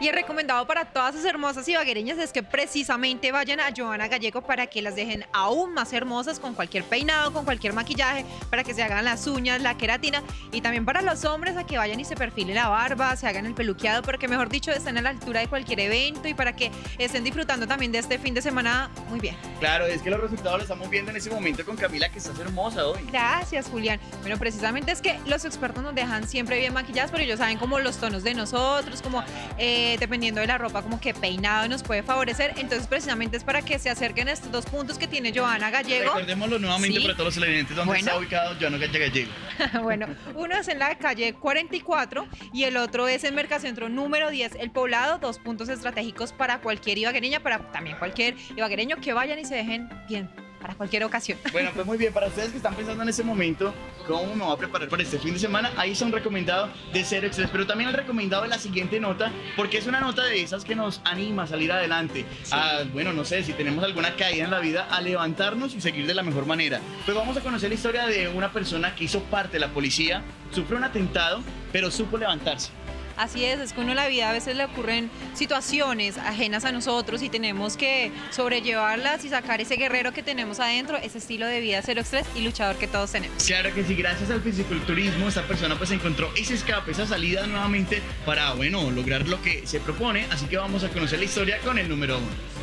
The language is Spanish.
Y el recomendado para todas esas hermosas ibaguereñas es que precisamente vayan a Joana Gallego para que las dejen aún más hermosas con cualquier peinado, con cualquier maquillaje, para que se hagan las uñas, la queratina y también para los hombres a que vayan y se perfilen la barba, se hagan el peluqueado, pero que mejor dicho estén a la altura de cualquier evento y para que estén disfrutando también de este fin de semana muy bien. Claro, es que los resultados los estamos viendo en ese momento con Camila que estás hermosa hoy. Gracias, Julián. Bueno, precisamente es que los expertos nos dejan siempre bien maquilladas, pero ellos saben como los tonos de nosotros, como eh, dependiendo de la ropa, como que peinado nos puede favorecer. Entonces, precisamente es para que se acerquen a estos dos puntos que tiene Joana Gallego. Recordémoslo nuevamente Sí. para todos los televidentes dónde Bueno. está ubicado Joana Gallego. bueno, uno es en la calle 44 y el otro es en Mercacentro número 10, El Poblado, dos puntos estratégicos para cualquier ibaguereña, para también cualquier ibaguereño que vayan y se dejen bien para cualquier ocasión. Bueno, pues muy bien, para ustedes que están pensando en ese momento, cómo me voy a preparar para este fin de semana, ahí está un recomendado de Cero Express, pero también el recomendado de la siguiente nota, porque es una nota de esas que nos anima a salir adelante, a, bueno, no sé, si tenemos alguna caída en la vida, a levantarnos y seguir de la mejor manera. Pues vamos a conocer la historia de una persona que hizo parte de la policía, sufrió un atentado, pero supo levantarse. Así es, es que uno en la vida a veces le ocurren situaciones ajenas a nosotros y tenemos que sobrellevarlas y sacar ese guerrero que tenemos adentro, ese estilo de vida cero estrés y luchador que todos tenemos. Claro que sí, gracias al fisiculturismo, esta persona pues encontró ese escape, esa salida nuevamente para, bueno, lograr lo que se propone. Así que vamos a conocer la historia con el número uno.